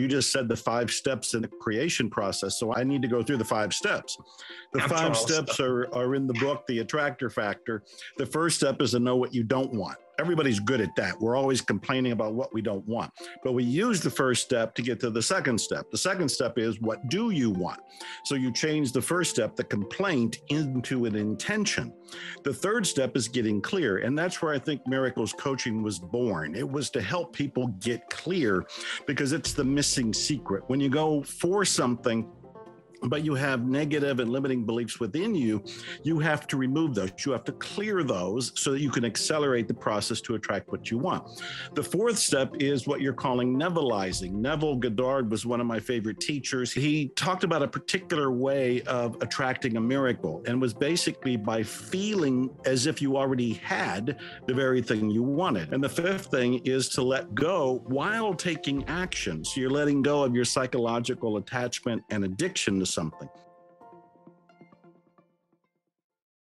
you just said the five steps in the creation process. So I need to go through the five steps. The I'm five Charles. steps are, are in the book, The Attractor Factor. The first step is to know what you don't want. Everybody's good at that. We're always complaining about what we don't want. But we use the first step to get to the second step. The second step is what do you want? So you change the first step, the complaint, into an intention. The third step is getting clear. And that's where I think Miracles Coaching was born. It was to help people get clear because it's the missing secret. When you go for something, but you have negative and limiting beliefs within you, you have to remove those. You have to clear those so that you can accelerate the process to attract what you want. The fourth step is what you're calling Nevillizing. Neville Goddard was one of my favorite teachers. He talked about a particular way of attracting a miracle and was basically by feeling as if you already had the very thing you wanted. And the fifth thing is to let go while taking action. So you're letting go of your psychological attachment and addiction to something.